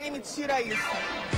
Quem me tira isso?